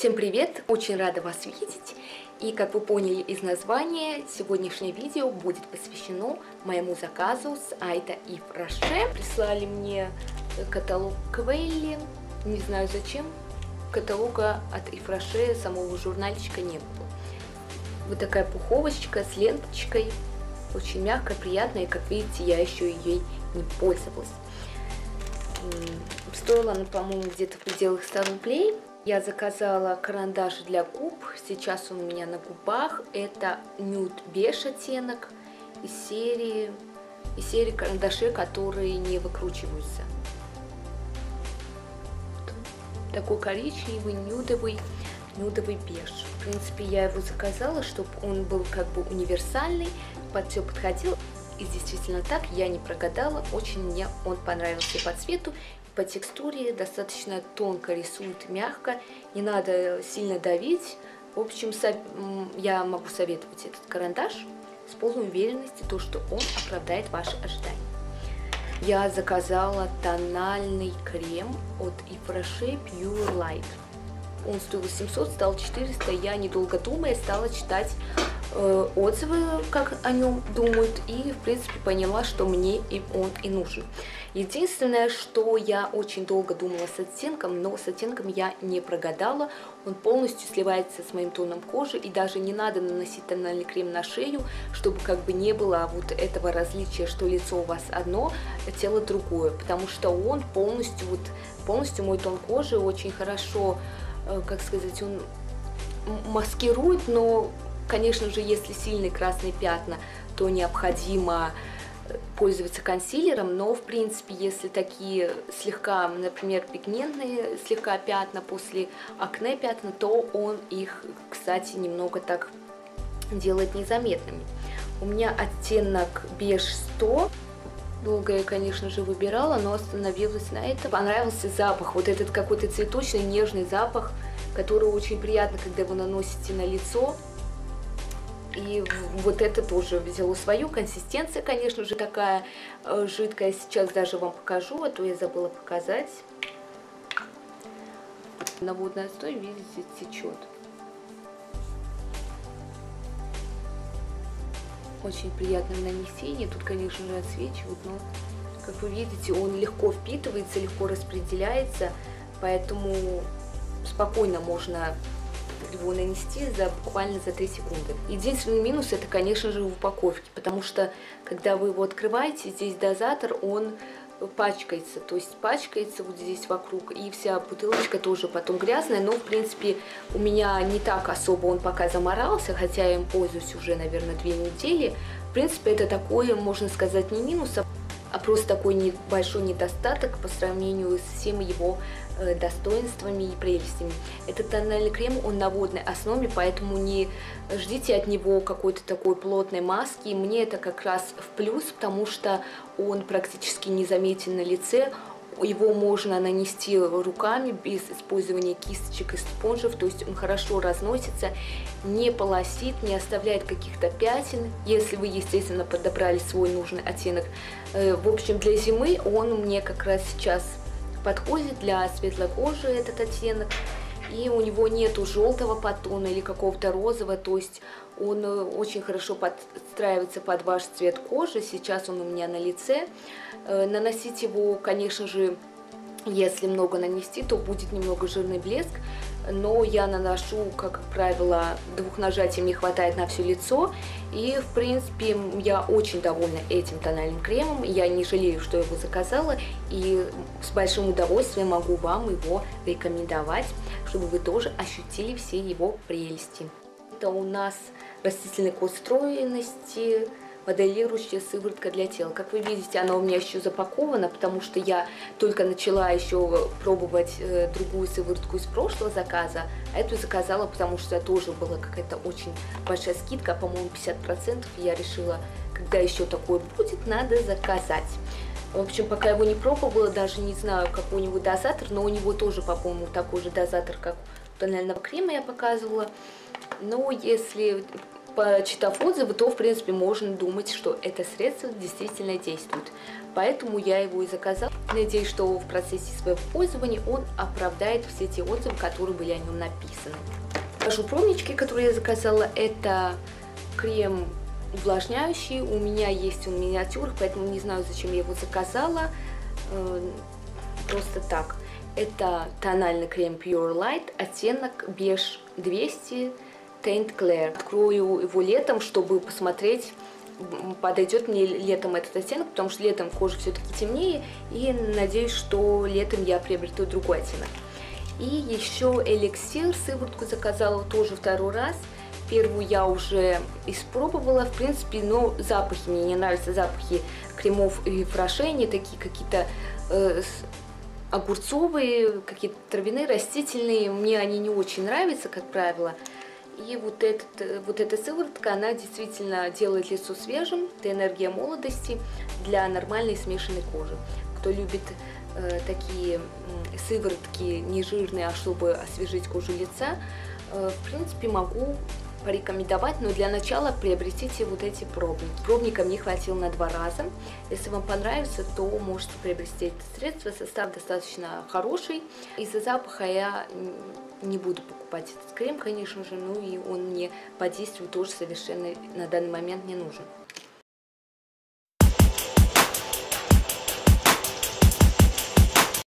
Всем привет! Очень рада вас видеть. И как вы поняли из названия, сегодняшнее видео будет посвящено моему заказу с Айда и Фраше. Прислали мне каталог Квелли, не знаю зачем. Каталога от Ифраше самого журнальчика не было. Вот такая пуховочка с ленточкой, очень мягкая, приятная, и как видите, я еще ей не пользовалась. Стоила она, по-моему, где-то в пределах 100 рублей. Я заказала карандаш для губ, сейчас он у меня на губах. Это нюд беж оттенок из серии, из серии карандашей, которые не выкручиваются. Такой коричневый, нюдовый, нюдовый беж. В принципе, я его заказала, чтобы он был как бы универсальный, под все подходил. И действительно так, я не прогадала, очень мне он понравился по цвету по текстуре достаточно тонко рисует, мягко, не надо сильно давить. В общем, я могу советовать этот карандаш с полной уверенностью, то, что он оправдает ваши ожидания. Я заказала тональный крем от Ifrache Pure Light. Он стоил 700, стал 400. Я, недолго думая, стала читать отзывы, как о нем думают, и, в принципе, поняла, что мне и он и нужен. Единственное, что я очень долго думала с оттенком, но с оттенком я не прогадала. Он полностью сливается с моим тоном кожи, и даже не надо наносить тональный крем на шею, чтобы как бы не было вот этого различия, что лицо у вас одно, а тело другое, потому что он полностью, вот, полностью мой тон кожи очень хорошо, э, как сказать, он маскирует, но, конечно же, если сильные красные пятна, то необходимо пользоваться консилером, но в принципе, если такие слегка, например, пигментные слегка пятна после акне пятна, то он их, кстати, немного так делает незаметными. У меня оттенок беж 100. Долго я, конечно же, выбирала, но остановилась на этом. Понравился запах, вот этот какой-то цветочный, нежный запах, который очень приятно, когда вы наносите на лицо. И вот это тоже взяло свою. Консистенция, конечно же, такая э, жидкая. Сейчас даже вам покажу, а то я забыла показать. На водной основе, видите, течет. Очень приятное нанесение. Тут, конечно же, отсвечивает, но, как вы видите, он легко впитывается, легко распределяется. Поэтому спокойно можно его нанести за буквально за 3 секунды. Единственный минус это, конечно же, в упаковке, потому что, когда вы его открываете, здесь дозатор, он пачкается, то есть пачкается вот здесь вокруг, и вся бутылочка тоже потом грязная, но, в принципе, у меня не так особо он пока заморался, хотя я им пользуюсь уже, наверное, две недели. В принципе, это такое, можно сказать, не минус, а а просто такой небольшой недостаток по сравнению с всеми его э, достоинствами и прелестями. Этот тональный крем, он на водной основе, поэтому не ждите от него какой-то такой плотной маски. Мне это как раз в плюс, потому что он практически незаметен на лице, его можно нанести руками без использования кисточек и спонжев, то есть он хорошо разносится, не полосит, не оставляет каких-то пятен, если вы, естественно, подобрали свой нужный оттенок. Э, в общем, для зимы он мне как раз сейчас подходит для светлой кожи этот оттенок и у него нету желтого подтона или какого-то розового, то есть он э, очень хорошо подстраивается под ваш цвет кожи. Сейчас он у меня на лице. Э, наносить его, конечно же, если много нанести, то будет немного жирный блеск, но я наношу, как правило, двух нажатий мне хватает на все лицо. И, в принципе, я очень довольна этим тональным кремом. Я не жалею, что его заказала. И с большим удовольствием могу вам его рекомендовать, чтобы вы тоже ощутили все его прелести. Это у нас растительный код стройности, моделирующая сыворотка для тела. Как вы видите, она у меня еще запакована, потому что я только начала еще пробовать э, другую сыворотку из прошлого заказа. А эту заказала, потому что тоже была какая-то очень большая скидка, по-моему, 50%. И я решила, когда еще такое будет, надо заказать. В общем, пока его не пробовала, даже не знаю, какой у него дозатор, но у него тоже, по-моему, такой же дозатор, как у тонального крема я показывала. Но если почитав отзывы, то, в принципе, можно думать, что это средство действительно действует. Поэтому я его и заказала. Надеюсь, что в процессе своего пользования он оправдает все те отзывы, которые были о нем написаны. Покажу пробнички, которые я заказала. Это крем увлажняющий. У меня есть он в миниатюрах, поэтому не знаю, зачем я его заказала. Э, просто так. Это тональный крем Pure Light, оттенок беж 200 Taint Clair. Открою его летом, чтобы посмотреть, подойдет мне летом этот оттенок, потому что летом кожа все-таки темнее, и надеюсь, что летом я приобрету другой оттенок. И еще эликсир, сыворотку заказала тоже второй раз. Первую я уже испробовала, в принципе, но запахи, мне не нравятся запахи кремов и они такие какие-то э, огурцовые, какие-то травяные, растительные, мне они не очень нравятся, как правило. И вот, этот, вот эта сыворотка, она действительно делает лицо свежим, это энергия молодости для нормальной смешанной кожи. Кто любит э, такие э, сыворотки не жирные, а чтобы освежить кожу лица, э, в принципе могу порекомендовать, но для начала приобретите вот эти пробники. Пробника мне хватило на два раза. Если вам понравится, то можете приобрести это средство. Состав достаточно хороший. Из-за запаха я не буду покупать этот крем, конечно же, ну и он мне по действию тоже совершенно на данный момент не нужен.